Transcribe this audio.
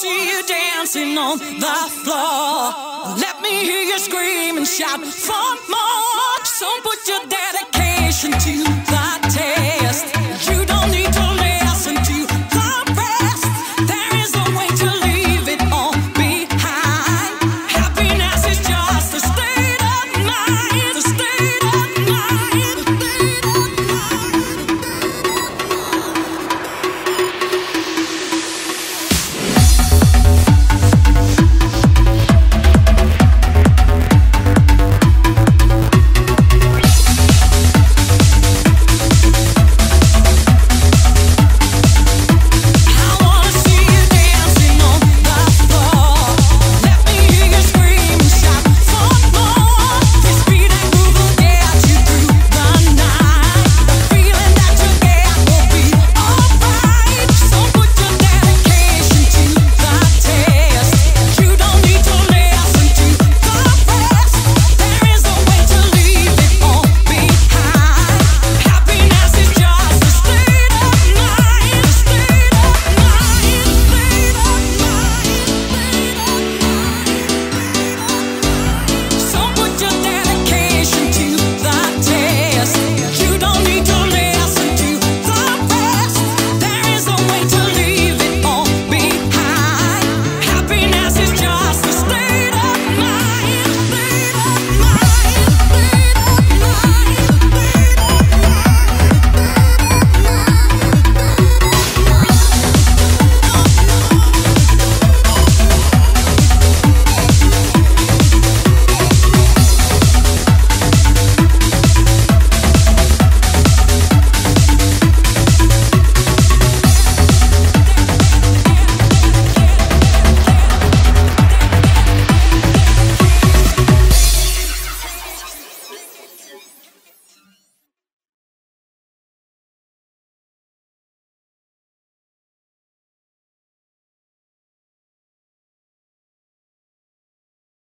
see you dancing on the floor. Let me hear you scream and shout for more. So put your dedication to